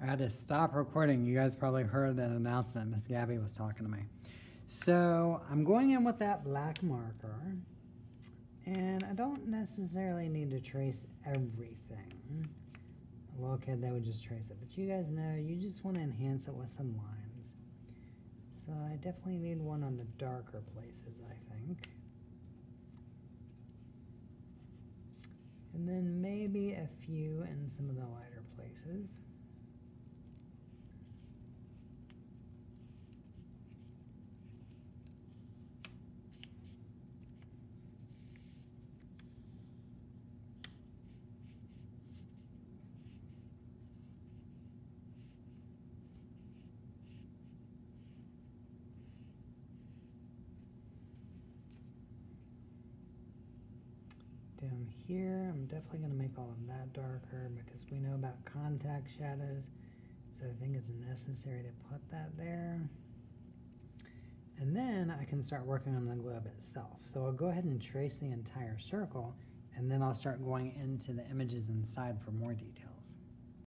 I had to stop recording. You guys probably heard an announcement. Miss Gabby was talking to me. So I'm going in with that black marker. And I don't necessarily need to trace everything. A little kid, they would just trace it. But you guys know, you just want to enhance it with some lines. So I definitely need one on the darker places, I think. And then maybe a few in some of the lighter places. Down here, I'm definitely going to make all of that darker because we know about contact shadows. So I think it's necessary to put that there. And then I can start working on the globe itself. So I'll go ahead and trace the entire circle and then I'll start going into the images inside for more details.